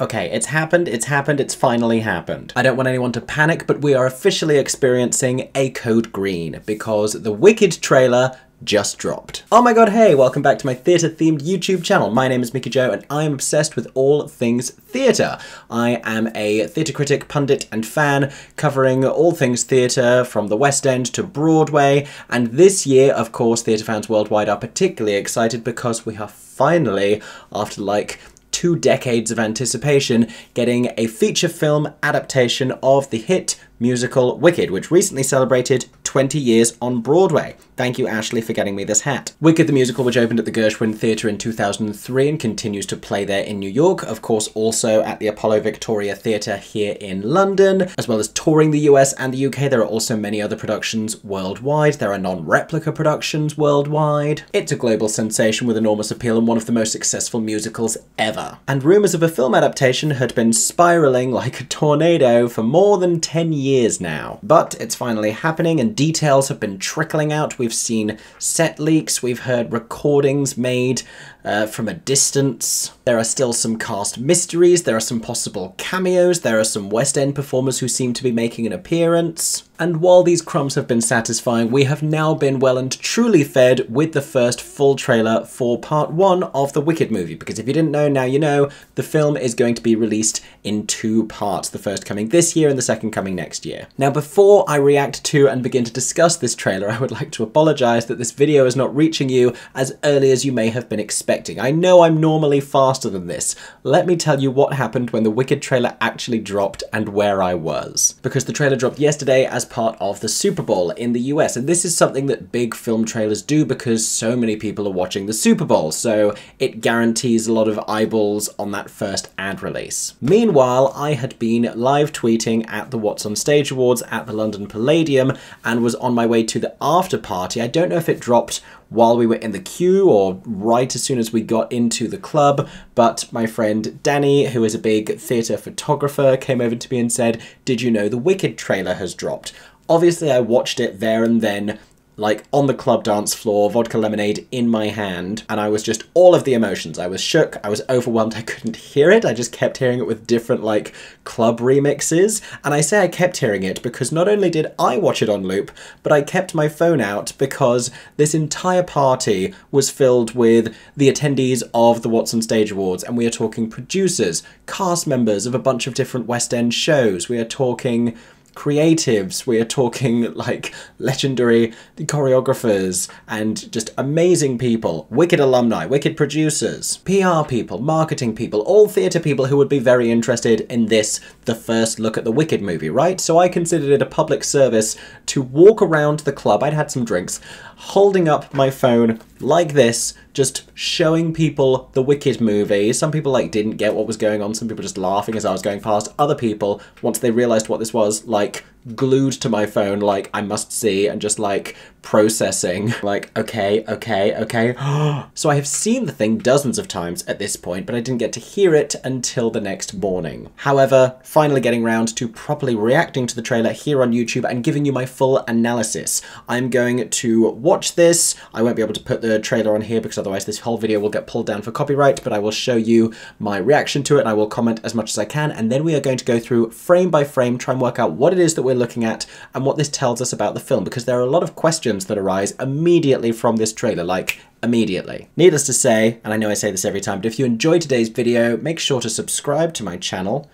Okay, it's happened, it's happened, it's finally happened. I don't want anyone to panic, but we are officially experiencing a code green because the Wicked trailer just dropped. Oh my god, hey, welcome back to my theatre themed YouTube channel. My name is Mickey Jo and I am obsessed with all things theatre. I am a theatre critic, pundit, and fan covering all things theatre from the West End to Broadway. And this year, of course, theatre fans worldwide are particularly excited because we are finally, after like two decades of anticipation, getting a feature film adaptation of the hit musical Wicked, which recently celebrated 20 years on Broadway. Thank you, Ashley, for getting me this hat. Wicked the musical, which opened at the Gershwin Theatre in 2003 and continues to play there in New York, of course also at the Apollo Victoria Theatre here in London, as well as touring the US and the UK. There are also many other productions worldwide. There are non-replica productions worldwide. It's a global sensation with enormous appeal and one of the most successful musicals ever. And rumours of a film adaptation had been spiralling like a tornado for more than 10 years now. But it's finally happening and details have been trickling out. We've seen set leaks, we've heard recordings made uh, from a distance. There are still some cast mysteries, there are some possible cameos, there are some West End performers who seem to be making an appearance. And while these crumbs have been satisfying, we have now been well and truly fed with the first full trailer for part one of the Wicked movie. Because if you didn't know, now you know, the film is going to be released in two parts, the first coming this year and the second coming next year. Now, before I react to and begin to discuss this trailer, I would like to apologize that this video is not reaching you as early as you may have been expecting. I know I'm normally faster than this. Let me tell you what happened when the Wicked trailer actually dropped and where I was. Because the trailer dropped yesterday as part of the Super Bowl in the US. And this is something that big film trailers do because so many people are watching the Super Bowl, so it guarantees a lot of eyeballs on that first ad release. Meanwhile, I had been live tweeting at the What's on Stage Awards at the London Palladium and was on my way to the after party. I don't know if it dropped while we were in the queue or right as soon as we got into the club, but my friend Danny, who is a big theatre photographer, came over to me and said, Did you know the Wicked trailer has dropped? Obviously, I watched it there and then, like on the club dance floor, vodka lemonade in my hand, and I was just all of the emotions. I was shook, I was overwhelmed, I couldn't hear it. I just kept hearing it with different like club remixes. And I say I kept hearing it because not only did I watch it on loop, but I kept my phone out because this entire party was filled with the attendees of the WhatsOnStage Awards, and we are talking producers, cast members of a bunch of different West End shows. We are talking creatives, we are talking like legendary choreographers and just amazing people, wicked alumni, wicked producers, PR people, marketing people, all theatre people who would be very interested in this, the first look at the Wicked movie, right? So I considered it a public service to walk around the club, I'd had some drinks, holding up my phone like this, just showing people the Wicked movie. Some people like didn't get what was going on, some people just laughing as I was going past. Other people, once they realized what this was, like glued to my phone like I must see and just like processing. Like okay okay okay. So I have seen the thing dozens of times at this point but I didn't get to hear it until the next morning. However finally getting round to properly reacting to the trailer here on YouTube and giving you my full analysis. I'm going to watch this. I won't be able to put the trailer on here because otherwise this whole video will get pulled down for copyright but I will show you my reaction to it and I will comment as much as I can and then we are going to go through frame by frame try and work out what it is that we're looking at and what this tells us about the film because there are a lot of questions that arise immediately from this trailer, like immediately. Needless to say, and I know I say this every time, but if you enjoyed today's video, make sure to subscribe to my channel.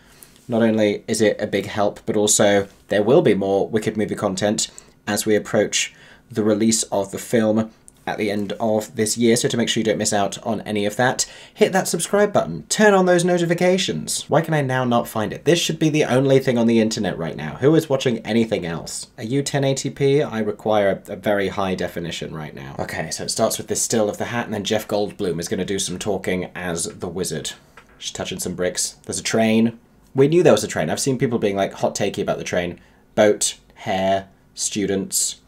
Not only is it a big help, but also there will be more Wicked movie content as we approach the release of the film at the end of this year, so to make sure you don't miss out on any of that, hit that subscribe button, turn on those notifications. Why can I now not find it? This should be the only thing on the internet right now. Who is watching anything else? Are you 1080p? I require a, a very high definition right now. Okay, so it starts with this still of the hat, and then Jeff Goldblum is going to do some talking as the wizard. She's touching some bricks. There's a train. We knew there was a train. I've seen people being like hot takey about the train. Boat, hair, students,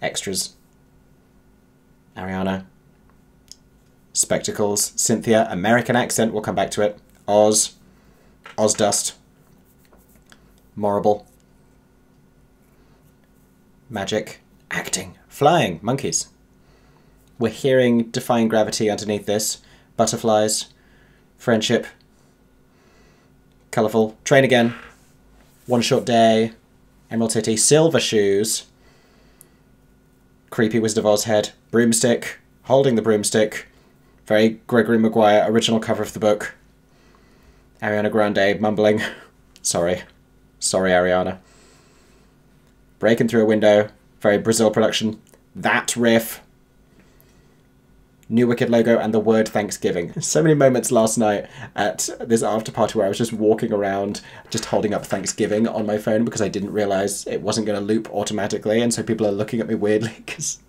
extras. Ariana. Spectacles. Cynthia. American accent. We'll come back to it. Oz. Ozdust. Morrible. Magic. Acting. Flying. Monkeys. We're hearing Defying Gravity underneath this. Butterflies. Friendship. Colourful. Train again. One Short Day. Emerald City. Silver Shoes. Creepy Wizard of Oz head. Broomstick. Holding the broomstick. Very Gregory Maguire original cover of the book. Ariana Grande mumbling. Sorry. Sorry, Ariana. Breaking through a window. Very Brazil production. That riff. New Wicked logo and the word Thanksgiving. So many moments last night at this after party where I was just walking around, just holding up Thanksgiving on my phone because I didn't realize it wasn't going to loop automatically. And so people are looking at me weirdly because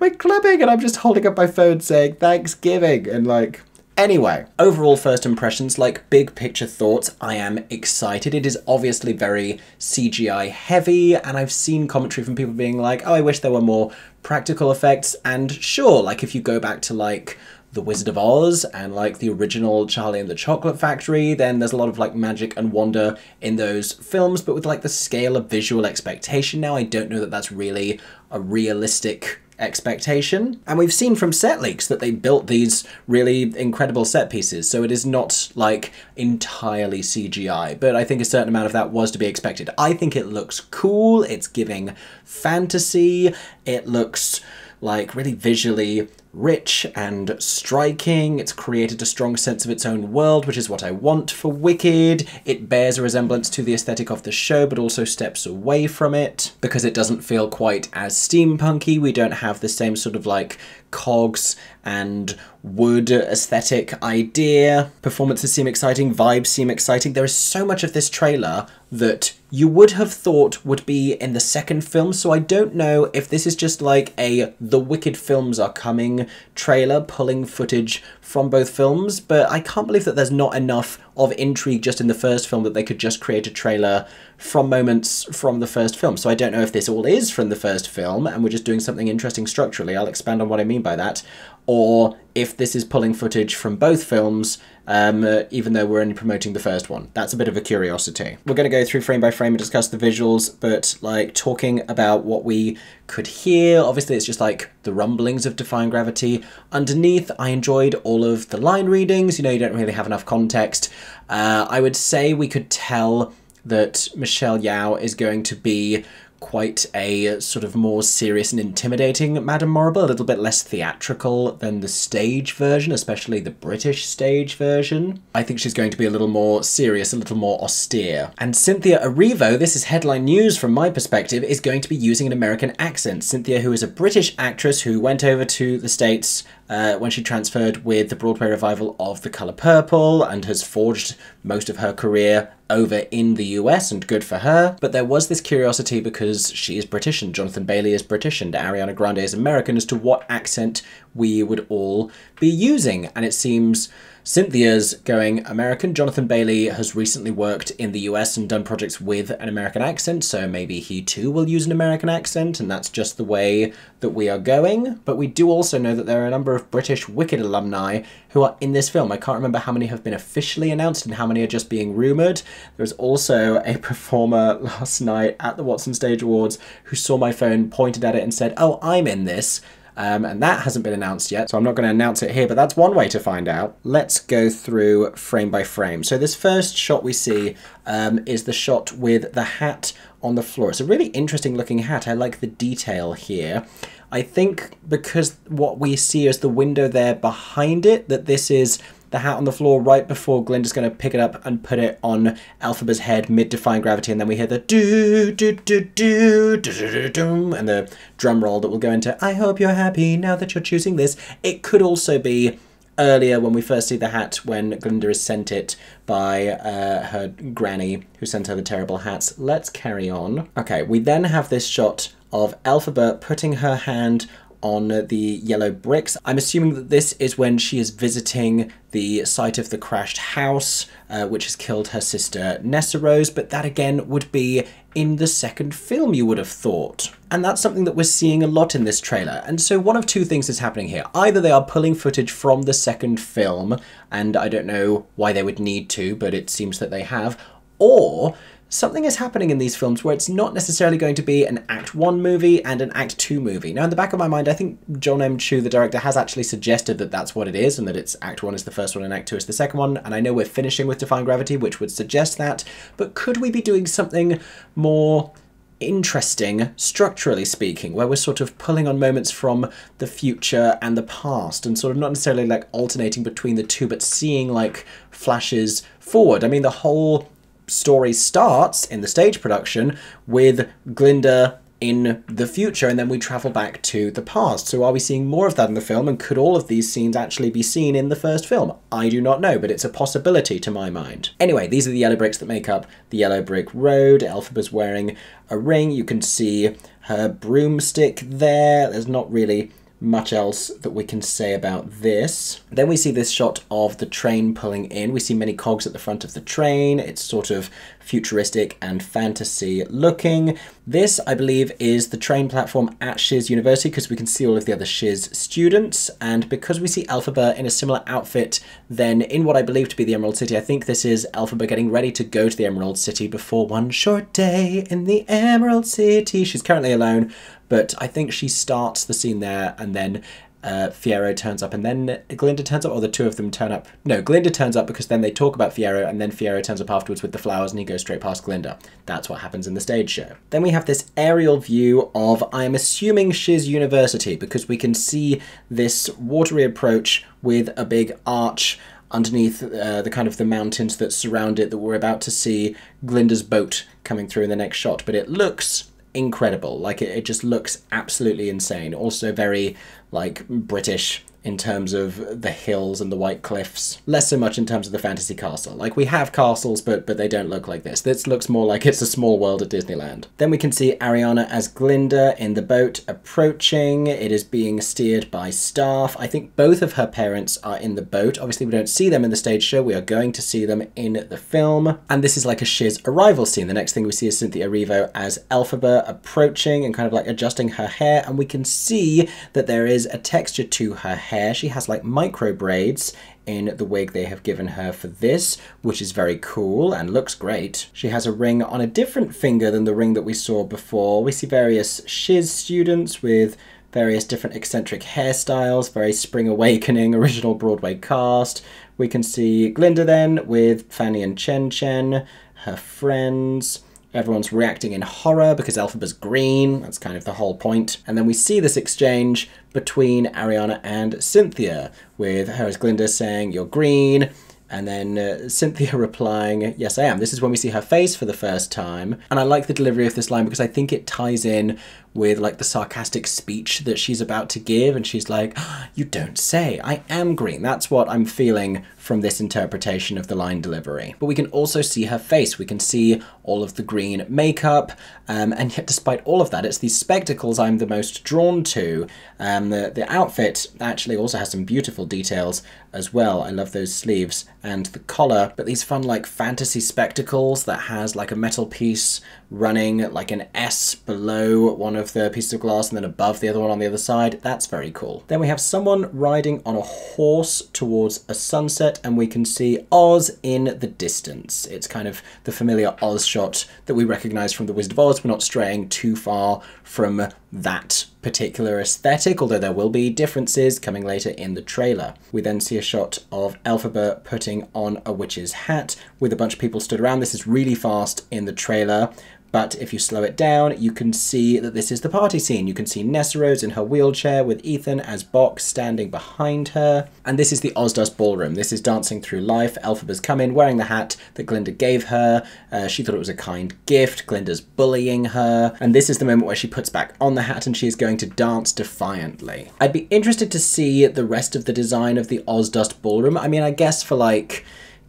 we're clubbing and I'm just holding up my phone saying Thanksgiving. And like, Anyway, overall first impressions, like big picture thoughts, I am excited. It is obviously very CGI heavy, and I've seen commentary from people being like, oh, I wish there were more practical effects. And sure, like if you go back to like the Wizard of Oz and like the original Charlie and the Chocolate Factory, then there's a lot of like magic and wonder in those films, but with like the scale of visual expectation now, I don't know that that's really a realistic expectation. And we've seen from set leaks that they built these really incredible set pieces, so it is not like entirely CGI, but I think a certain amount of that was to be expected. I think it looks cool, it's giving fantasy, it looks like really visually rich and striking. It's created a strong sense of its own world, which is what I want for Wicked. It bears a resemblance to the aesthetic of the show, but also steps away from it because it doesn't feel quite as steampunky. We don't have the same sort of like cogs and wood aesthetic idea. Performances seem exciting, vibes seem exciting. There is so much of this trailer that you would have thought would be in the second film, so I don't know if this is just like a The Wicked films are coming trailer pulling footage from both films, but I can't believe that there's not enough of intrigue just in the first film that they could just create a trailer from moments from the first film. So I don't know if this all is from the first film and we're just doing something interesting structurally. I'll expand on what I mean by that. Or if this is pulling footage from both films, um, uh, even though we're only promoting the first one. That's a bit of a curiosity. We're going to go through frame by frame and discuss the visuals, but like talking about what we could hear, obviously it's just like the rumblings of Defying Gravity. Underneath, I enjoyed all of the line readings. You know, you don't really have enough context. Uh, I would say we could tell that Michelle Yeoh is going to be quite a uh, sort of more serious and intimidating Madame Morrible, a little bit less theatrical than the stage version, especially the British stage version. I think she's going to be a little more serious, a little more austere. And Cynthia Erivo, this is headline news from my perspective, is going to be using an American accent. Cynthia, who is a British actress who went over to the States uh, when she transferred with the Broadway revival of The Colour Purple and has forged most of her career over in the US, and good for her. But there was this curiosity because she is British and Jonathan Bailey is British and Ariana Grande is American as to what accent we would all be using. And it seems Cynthia's going American. Jonathan Bailey has recently worked in the US and done projects with an American accent, so maybe he too will use an American accent, and that's just the way that we are going. But we do also know that there are a number of British Wicked alumni who are in this film. I can't remember how many have been officially announced and how many are just being rumoured. There was also a performer last night at the WhatsOnStage Awards who saw my phone, pointed at it, and said, Oh, I'm in this. Um, and that hasn't been announced yet, so I'm not going to announce it here, but that's one way to find out. Let's go through frame by frame. So this first shot we see um, is the shot with the hat on the floor. It's a really interesting looking hat. I like the detail here. I think because what we see is the window there behind it, that this is the hat on the floor right before Glinda's going to pick it up and put it on Elphaba's head mid defying gravity, and then we hear the do do do do do do do and the drum roll that will go into I hope you're happy now that you're choosing this. It could also be earlier when we first see the hat when Glinda is sent it by uh, her granny who sent her the terrible hats. Let's carry on. Okay, we then have this shot of Elphaba putting her hand on the yellow bricks. I'm assuming that this is when she is visiting the site of the crashed house, uh, which has killed her sister Nessarose, but that again would be in the second film, you would have thought. And that's something that we're seeing a lot in this trailer. And so one of two things is happening here. Either they are pulling footage from the second film, and I don't know why they would need to, but it seems that they have, or something is happening in these films where it's not necessarily going to be an Act 1 movie and an Act 2 movie. Now, in the back of my mind, I think John M. Chu, the director, has actually suggested that that's what it is and that it's Act 1 is the first one and Act 2 is the second one. And I know we're finishing with Defying Gravity, which would suggest that. But could we be doing something more interesting, structurally speaking, where we're sort of pulling on moments from the future and the past and sort of not necessarily like alternating between the two, but seeing like flashes forward. I mean, the whole story starts in the stage production with Glinda in the future and then we travel back to the past. So are we seeing more of that in the film and could all of these scenes actually be seen in the first film? I do not know, but it's a possibility to my mind. Anyway, these are the yellow bricks that make up the yellow brick road. Elphaba's wearing a ring. You can see her broomstick there. There's not really much else that we can say about this. Then we see this shot of the train pulling in. We see many cogs at the front of the train. It's sort of futuristic and fantasy looking. This, I believe, is the train platform at Shiz University because we can see all of the other Shiz students. And because we see Elphaba in a similar outfit then in what I believe to be the Emerald City, I think this is Elphaba getting ready to go to the Emerald City before one short day in the Emerald City. She's currently alone, but I think she starts the scene there and then uh, Fiyero turns up and then Glinda turns up, or the two of them turn up. No, Glinda turns up because then they talk about Fiyero and then Fiyero turns up afterwards with the flowers and he goes straight past Glinda. That's what happens in the stage show. Then we have this aerial view of, I'm assuming, Shiz University because we can see this watery approach with a big arch underneath uh, the kind of the mountains that surround it that we're about to see Glinda's boat coming through in the next shot. But it looks incredible. Like it, it just looks absolutely insane. Also very like British in terms of the hills and the white cliffs. Less so much in terms of the fantasy castle. Like we have castles, but but they don't look like this. This looks more like it's a small world at Disneyland. Then we can see Ariana as Glinda in the boat approaching. It is being steered by staff. I think both of her parents are in the boat. Obviously we don't see them in the stage show. We are going to see them in the film. And this is like a Shiz arrival scene. The next thing we see is Cynthia Erivo as Elphaba approaching and kind of like adjusting her hair. And we can see that there is a texture to her hair hair. She has like micro braids in the wig they have given her for this, which is very cool and looks great. She has a ring on a different finger than the ring that we saw before. We see various Shiz students with various different eccentric hairstyles, very Spring Awakening original Broadway cast. We can see Glinda then with Pfannee and ShenShen, her friends. Everyone's reacting in horror because Elphaba's green. That's kind of the whole point. And then we see this exchange between Ariana and Cynthia, with her as Glinda saying, You're green. And then uh, Cynthia replying, Yes, I am. This is when we see her face for the first time. And I like the delivery of this line because I think it ties in with like the sarcastic speech that she's about to give. And she's like, You don't say, I am green. That's what I'm feeling from this interpretation of the line delivery. But we can also see her face. We can see all of the green makeup. Um, and yet, despite all of that, it's these spectacles I'm the most drawn to. Um, the, the outfit actually also has some beautiful details as well. I love those sleeves and the collar. But these fun, like, fantasy spectacles that has like a metal piece running like an S below one of the pieces of glass and then above the other one on the other side. That's very cool. Then we have someone riding on a horse towards a sunset and we can see Oz in the distance. It's kind of the familiar Oz shot that we recognize from The Wizard of Oz. We're not straying too far from that particular aesthetic, although there will be differences coming later in the trailer. We then see a shot of Elphaba putting on a witch's hat with a bunch of people stood around. This is really fast in the trailer. But if you slow it down, you can see that this is the party scene. You can see Nessarose in her wheelchair with Ethan as Boq standing behind her. And this is the Ozdust Ballroom. This is Dancing Through Life. Elphaba's come in wearing the hat that Glinda gave her. Uh, she thought it was a kind gift. Glinda's bullying her. And this is the moment where she puts back on the hat and she is going to dance defiantly. I'd be interested to see the rest of the design of the Ozdust Ballroom. I mean, I guess for like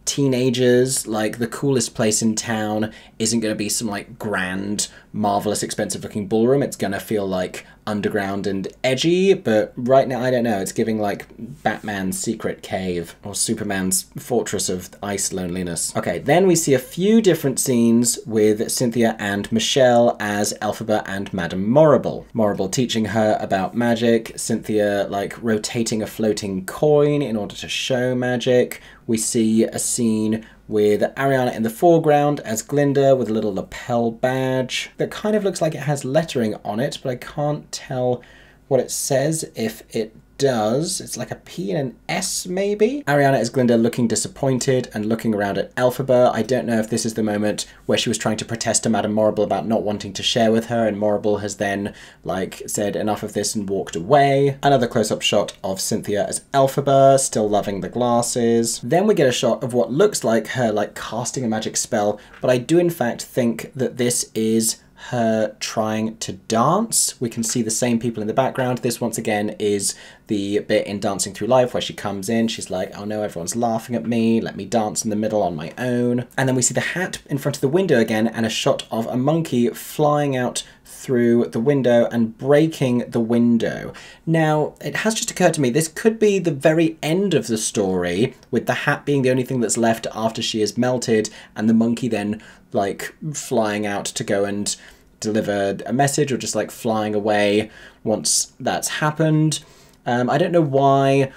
teenagers, like the coolest place in town isn't going to be some like grand, marvelous, expensive looking ballroom. It's going to feel like underground and edgy, but right now I don't know. It's giving like Batman's secret cave or Superman's fortress of ice loneliness. Okay, then we see a few different scenes with Cynthia and Michelle as Elphaba and Madame Morrible. Morrible teaching her about magic, Cynthia like rotating a floating coin in order to show magic. We see a scene with Ariana in the foreground as Glinda with a little lapel badge that kind of looks like it has lettering on it, but I can't tell what it says if it does. It's like a P and an S, maybe? Ariana is Glinda looking disappointed and looking around at Elphaba. I don't know if this is the moment where she was trying to protest to Madame Morrible about not wanting to share with her, and Morrible has then, like, said enough of this and walked away. Another close-up shot of Cynthia as Elphaba, still loving the glasses. Then we get a shot of what looks like her, like, casting a magic spell, but I do in fact think that this is her trying to dance. We can see the same people in the background. This, once again, is the bit in Dancing Through Life where she comes in, she's like, oh no, everyone's laughing at me, let me dance in the middle on my own. And then we see the hat in front of the window again and a shot of a monkey flying out through the window and breaking the window. Now, it has just occurred to me, this could be the very end of the story, with the hat being the only thing that's left after she is melted, and the monkey then, like, flying out to go and deliver a message, or just, like, flying away once that's happened. Um, I don't know why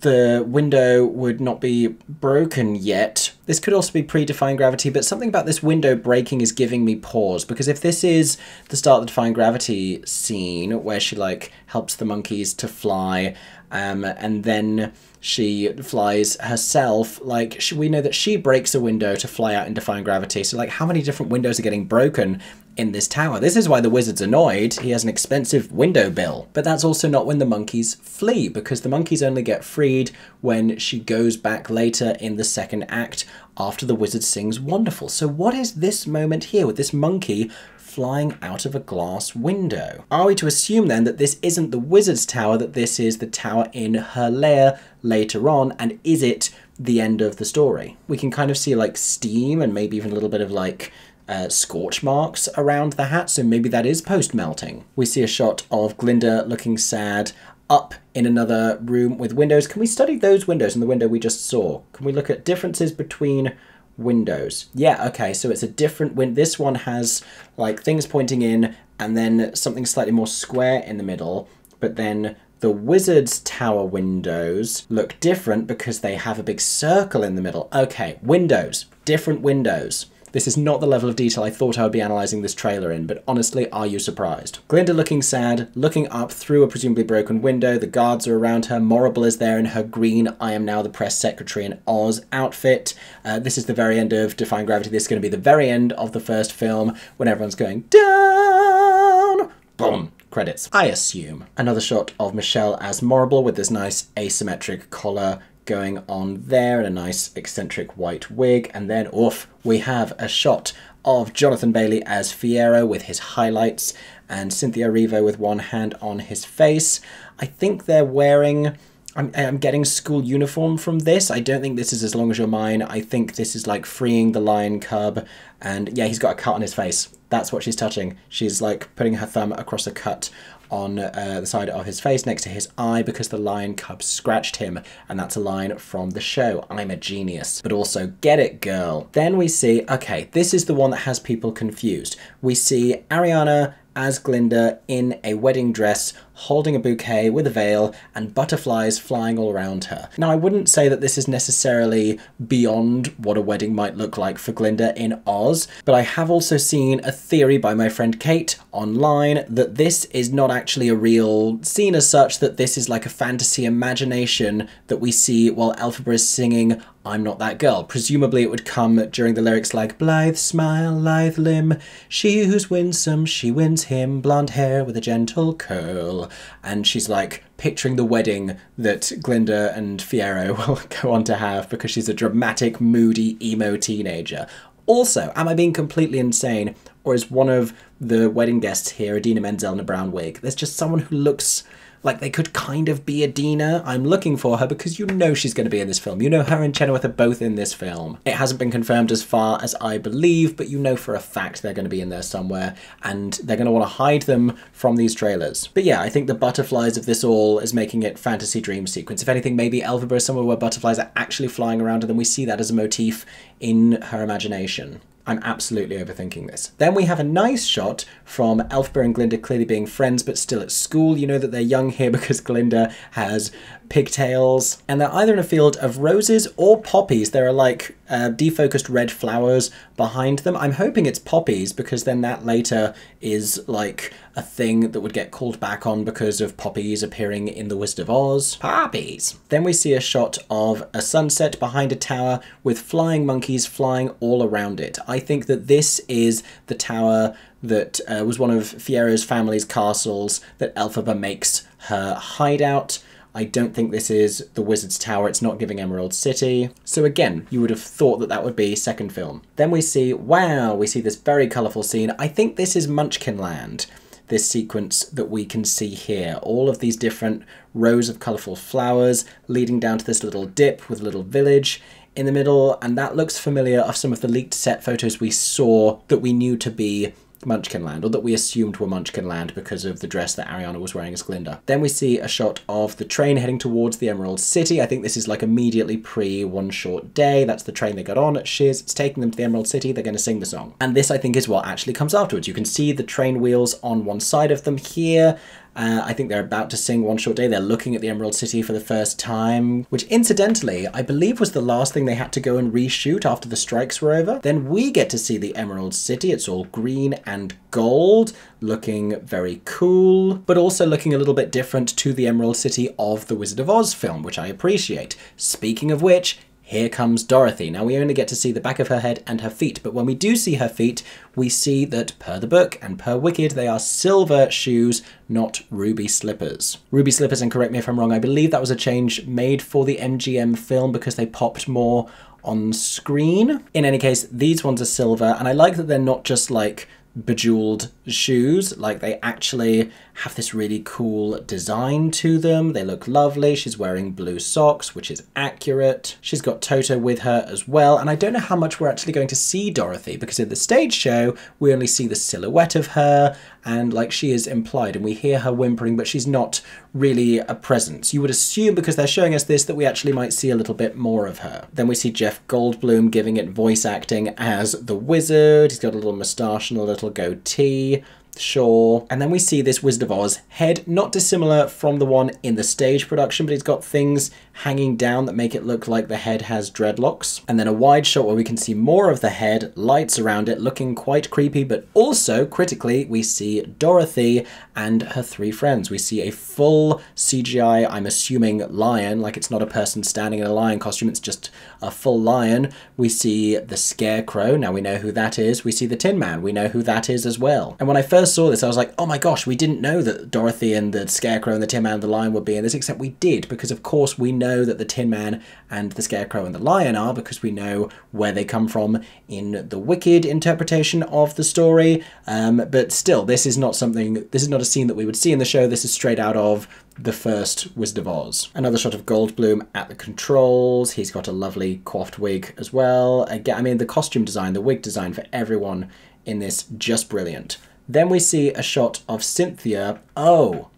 the window would not be broken yet. This could also be pre-defying gravity, but something about this window breaking is giving me pause, because if this is the start of the defying gravity scene, where she, like, helps the monkeys to fly, um, and then she flies herself, like, she, we know that she breaks a window to fly out in defying gravity, so, like, how many different windows are getting broken in this tower. This is why the wizard's annoyed. He has an expensive window bill. But that's also not when the monkeys flee, because the monkeys only get freed when she goes back later in the second act after the wizard sings Wonderful. So what is this moment here with this monkey flying out of a glass window. Are we to assume then that this isn't the wizard's tower, that this is the tower in her lair later on, and is it the end of the story? We can kind of see like steam and maybe even a little bit of like uh, scorch marks around the hat, so maybe that is post-melting. We see a shot of Glinda looking sad up in another room with windows. Can we study those windows in the window we just saw? Can we look at differences between windows? Yeah, okay, so it's a different win. This one has like things pointing in and then something slightly more square in the middle, but then the wizard's tower windows look different because they have a big circle in the middle. Okay, windows, different windows. This is not the level of detail I thought I would be analysing this trailer in, but honestly, are you surprised? Glinda looking sad, looking up through a presumably broken window, the guards are around her, Morrible is there in her green I am now the press secretary in Oz outfit. Uh, this is the very end of Defying Gravity, this is going to be the very end of the first film when everyone's going down, boom, credits. I assume. Another shot of Michelle as Morrible with this nice asymmetric collar going on there and a nice eccentric white wig. And then, oof, we have a shot of Jonathan Bailey as Fiyero with his highlights and Cynthia Erivo with one hand on his face. I think they're wearing... I'm, I'm getting school uniform from this. I don't think this is as long as you're mine. I think this is like freeing the lion cub. And yeah, he's got a cut on his face. That's what she's touching. She's like putting her thumb across a cut on uh, the side of his face next to his eye because the lion cub scratched him. And that's a line from the show, I'm a genius. But also, get it, girl. Then we see, okay, this is the one that has people confused. We see Ariana as Glinda in a wedding dress holding a bouquet with a veil and butterflies flying all around her. Now, I wouldn't say that this is necessarily beyond what a wedding might look like for Glinda in Oz, but I have also seen a theory by my friend Kate online that this is not actually a real scene as such, that this is like a fantasy imagination that we see while Elphaba is singing I'm not that girl. Presumably it would come during the lyrics like Blithe smile, lithe limb, she who's winsome, she wins him, blonde hair with a gentle curl. And she's like picturing the wedding that Glinda and Fiyero will go on to have because she's a dramatic, moody, emo teenager. Also, am I being completely insane, or is one of the wedding guests here Idina Menzel in a brown wig? There's just someone who looks like they could kind of be Idina. I'm looking for her because you know she's going to be in this film. You know her and Chenoweth are both in this film. It hasn't been confirmed as far as I believe, but you know for a fact they're going to be in there somewhere and they're going to want to hide them from these trailers. But yeah, I think the butterflies of this all is making it fantasy dream sequence. If anything, maybe Elphaba is somewhere where butterflies are actually flying around and then we see that as a motif in her imagination. I'm absolutely overthinking this. Then we have a nice shot from Elphaba and Glinda clearly being friends but still at school. You know that they're young here because Glinda has pigtails, and they're either in a field of roses or poppies. There are like uh, defocused red flowers behind them. I'm hoping it's poppies because then that later is like a thing that would get called back on because of poppies appearing in The Wizard of Oz. Poppies! Then we see a shot of a sunset behind a tower with flying monkeys flying all around it. I think that this is the tower that uh, was one of Fiyero's family's castles that Elphaba makes her hideout. I don't think this is the Wizard's Tower, it's not giving Emerald City. So again, you would have thought that that would be second film. Then we see, wow, we see this very colourful scene. I think this is Munchkin Land this sequence that we can see here. All of these different rows of colourful flowers leading down to this little dip with a little village in the middle, and that looks familiar of some of the leaked set photos we saw that we knew to be Munchkin Land, or that we assumed were Munchkin Land because of the dress that Ariana was wearing as Glinda. Then we see a shot of the train heading towards the Emerald City. I think this is like immediately pre One Short Day. That's the train they got on at Shiz. It's taking them to the Emerald City. They're going to sing the song. And this, I think, is what actually comes afterwards. You can see the train wheels on one side of them here. Uh, I think they're about to sing One Short Day. They're looking at the Emerald City for the first time, which incidentally, I believe was the last thing they had to go and reshoot after the strikes were over. Then we get to see the Emerald City. It's all green and gold, looking very cool, but also looking a little bit different to the Emerald City of the Wizard of Oz film, which I appreciate. Speaking of which, here comes Dorothy. Now, we only get to see the back of her head and her feet, but when we do see her feet, we see that per the book and per Wicked, they are silver shoes, not ruby slippers. Ruby slippers, and correct me if I'm wrong, I believe that was a change made for the MGM film because they popped more on screen. In any case, these ones are silver, and I like that they're not just like bejeweled shoes. Like they actually have this really cool design to them. They look lovely. She's wearing blue socks, which is accurate. She's got Toto with her as well. And I don't know how much we're actually going to see Dorothy because in the stage show, we only see the silhouette of her and like she is implied and we hear her whimpering, but she's not really a presence. You would assume because they're showing us this that we actually might see a little bit more of her. Then we see Jeff Goldblum giving it voice acting as the wizard. He's got a little moustache and a little goatee. Sure. And then we see this Wizard of Oz head, not dissimilar from the one in the stage production, but it's got things hanging down that make it look like the head has dreadlocks. And then a wide shot where we can see more of the head, lights around it, looking quite creepy, but also, critically, we see Dorothy and her three friends. We see a full CGI, I'm assuming, lion, like it's not a person standing in a lion costume, it's just a full lion. We see the Scarecrow, now we know who that is. We see the Tin Man, we know who that is as well. And when I first saw this, I was like, oh my gosh, we didn't know that Dorothy and the Scarecrow and the Tin Man and the Lion would be in this, except we did, because of course we know that the Tin Man and the Scarecrow and the Lion are, because we know where they come from in the Wicked interpretation of the story. Um, but still, this is not something, this is not a scene that we would see in the show, this is straight out of the first Wizard of Oz. Another shot of Goldblum at the controls. He's got a lovely coiffed wig as well. Again, I mean, the costume design, the wig design for everyone in this, just brilliant. Then we see a shot of Cynthia. Oh,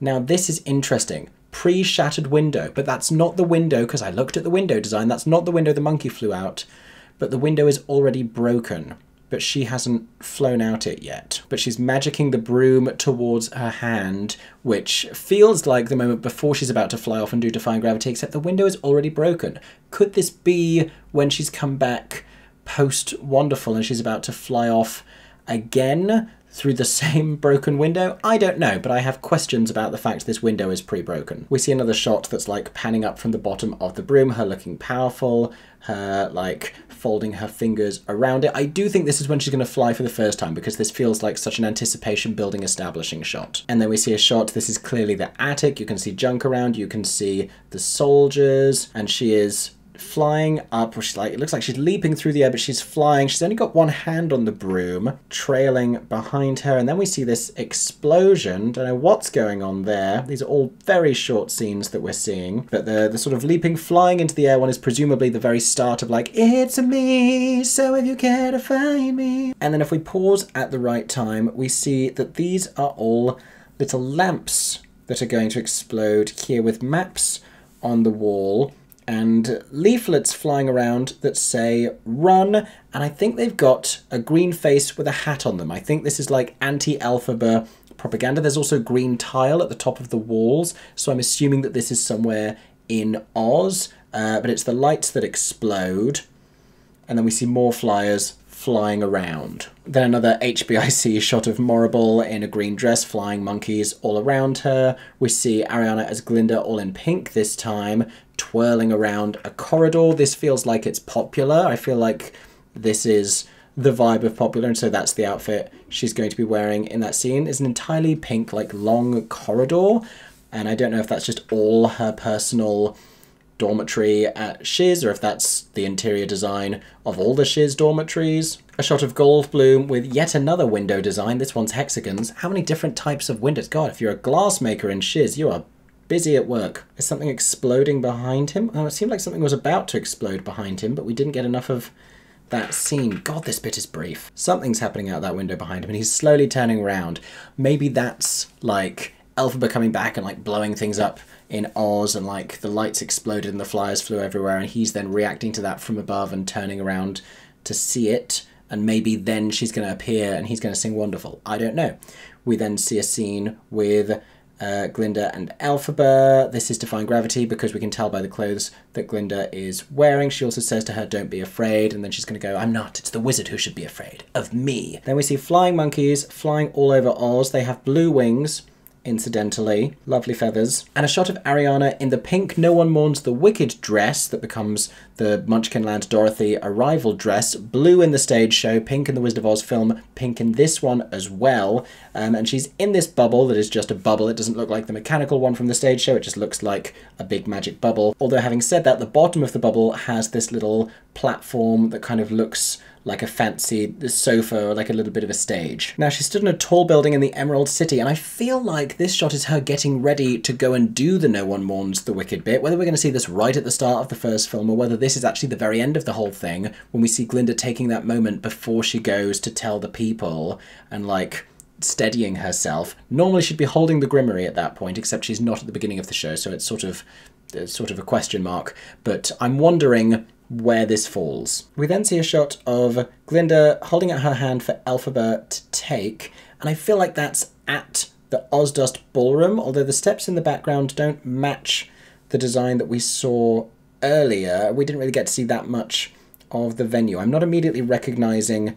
now this is interesting. Pre-shattered window, but that's not the window because I looked at the window design. That's not the window the monkey flew out, but the window is already broken but she hasn't flown out it yet. But she's magicking the broom towards her hand, which feels like the moment before she's about to fly off and do Defying Gravity, except the window is already broken. Could this be when she's come back post Wonderful and she's about to fly off again through the same broken window? I don't know, but I have questions about the fact this window is pre-broken. We see another shot that's like panning up from the bottom of the broom, her looking powerful, her like folding her fingers around it. I do think this is when she's going to fly for the first time because this feels like such an anticipation building establishing shot. And then we see a shot, this is clearly the attic, you can see junk around, you can see the soldiers, and she is flying up. She's like, it looks like she's leaping through the air, but she's flying. She's only got one hand on the broom, trailing behind her. And then we see this explosion. Don't know what's going on there. These are all very short scenes that we're seeing. But the, the sort of leaping, flying into the air one is presumably the very start of like, it's me, so if you care to find me. And then if we pause at the right time, we see that these are all little lamps that are going to explode here with maps on the wall and leaflets flying around that say run and i think they've got a green face with a hat on them i think this is like anti-Elphaba propaganda. There's also green tile at the top of the walls, so I'm assuming that this is somewhere in Oz, uh, but it's the lights that explode, and then we see more flyers flying around. Then another HBIC shot of Morrible in a green dress, flying monkeys all around her. We see Ariana as Glinda all in pink this time, twirling around a corridor. This feels like it's popular. I feel like this is the vibe of popular and so that's the outfit she's going to be wearing in that scene is an entirely pink like long corridor and i don't know if that's just all her personal dormitory at Shiz, or if that's the interior design of all the Shiz dormitories. A shot of Goldblum with yet another window design. This one's hexagons. How many different types of windows? God, if you're a glassmaker in Shiz, you are busy at work. Is something exploding behind him? Oh, it seemed like something was about to explode behind him, but we didn't get enough of that scene. God, this bit is brief. Something's happening out that window behind him, and he's slowly turning around. Maybe that's like Elphaba coming back and like blowing things up in Oz and like the lights exploded and the flyers flew everywhere and he's then reacting to that from above and turning around to see it and maybe then she's going to appear and he's going to sing Wonderful. I don't know. We then see a scene with uh, Glinda and Elphaba. This is Defying Gravity because we can tell by the clothes that Glinda is wearing. She also says to her, Don't be afraid. And then she's going to go, I'm not. It's the wizard who should be afraid of me. Then we see flying monkeys flying all over Oz. They have blue wings incidentally. Lovely feathers. And a shot of Ariana in the pink No One Mourns the Wicked dress that becomes the Munchkinland Dorothy arrival dress. Blue in the stage show, pink in the Wizard of Oz film, pink in this one as well. Um, and she's in this bubble that is just a bubble. It doesn't look like the mechanical one from the stage show, it just looks like a big magic bubble. Although having said that, the bottom of the bubble has this little platform that kind of looks like a fancy sofa or like a little bit of a stage. Now she stood in a tall building in the Emerald City and I feel like this shot is her getting ready to go and do the No One Mourns the Wicked bit. Whether we're going to see this right at the start of the first film or whether this is actually the very end of the whole thing when we see Glinda taking that moment before she goes to tell the people and like steadying herself. Normally she'd be holding the Grimoire at that point, except she's not at the beginning of the show, so it's sort of it's sort of a question mark. But I'm wondering where this falls. We then see a shot of Glinda holding out her hand for Elphaba to take, and I feel like that's at the Ozdust Ballroom, although the steps in the background don't match the design that we saw earlier. We didn't really get to see that much of the venue. I'm not immediately recognizing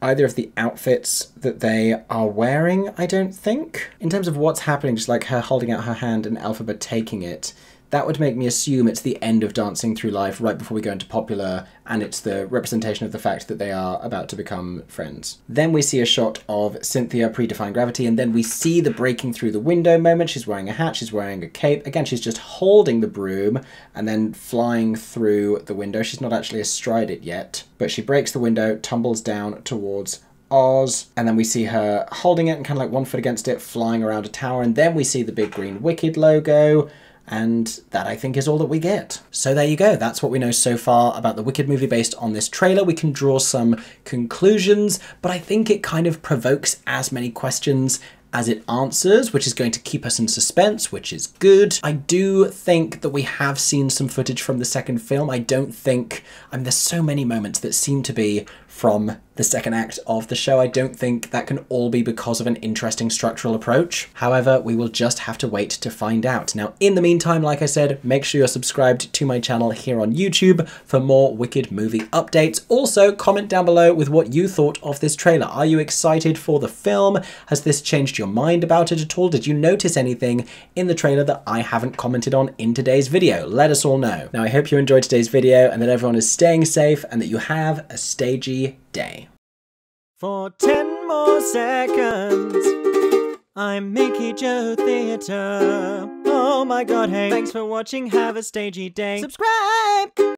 either of the outfits that they are wearing, I don't think. In terms of what's happening, just like her holding out her hand and Elphaba taking it, that would make me assume it's the end of Dancing Through Life right before we go into popular, and it's the representation of the fact that they are about to become friends. Then we see a shot of Cynthia pre-defying gravity, and then we see the breaking through the window moment. She's wearing a hat, she's wearing a cape. Again, she's just holding the broom and then flying through the window. She's not actually astride it yet, but she breaks the window, tumbles down towards Oz, and then we see her holding it and kind of like one foot against it, flying around a tower, and then we see the big green Wicked logo. And that I think is all that we get. So there you go, that's what we know so far about the Wicked movie based on this trailer. We can draw some conclusions, but I think it kind of provokes as many questions as it answers, which is going to keep us in suspense, which is good. I do think that we have seen some footage from the second film. I don't think, I mean, there's so many moments that seem to be from the second act of the show. I don't think that can all be because of an interesting structural approach. However, we will just have to wait to find out. Now, in the meantime, like I said, make sure you're subscribed to my channel here on YouTube for more Wicked movie updates. Also, comment down below with what you thought of this trailer. Are you excited for the film? Has this changed your mind about it at all? Did you notice anything in the trailer that I haven't commented on in today's video? Let us all know. Now, I hope you enjoyed today's video and that everyone is staying safe and that you have a stagey day. For 10 more seconds, I'm Mickey Jo Theatre. Oh my god, hey, thanks for watching, have a stagey day. Subscribe!